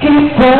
Kita